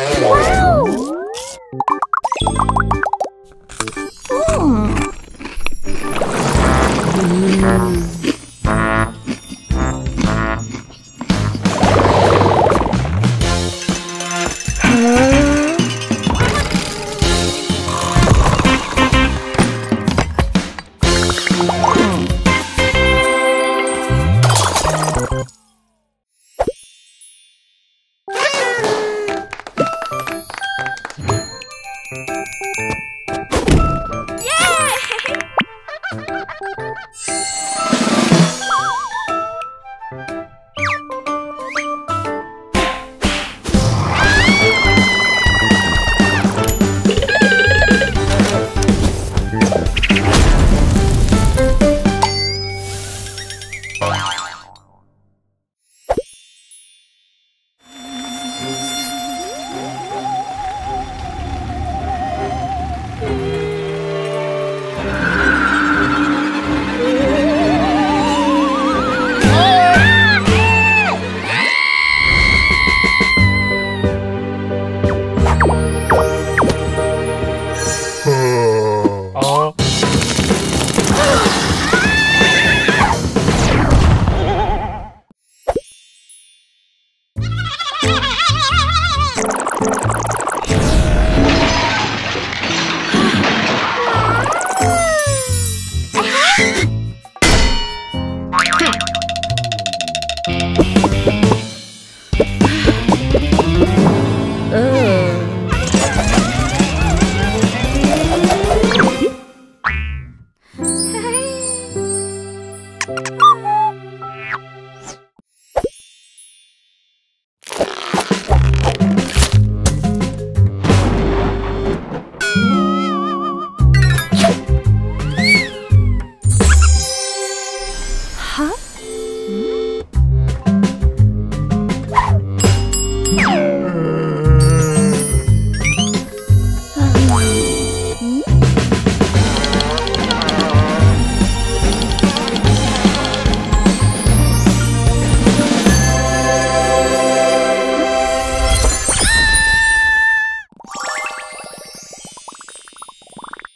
Hello? Hmm.